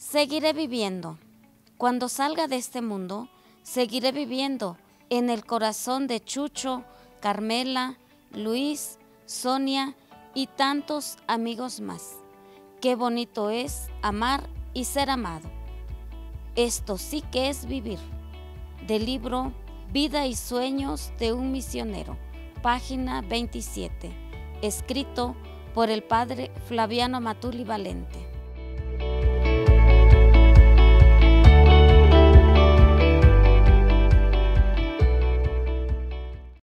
Seguiré viviendo. Cuando salga de este mundo, seguiré viviendo en el corazón de Chucho, Carmela, Luis, Sonia y tantos amigos más. Qué bonito es amar y ser amado. Esto sí que es vivir. Del libro Vida y Sueños de un Misionero, página 27, escrito por el padre Flaviano Matuli Valente.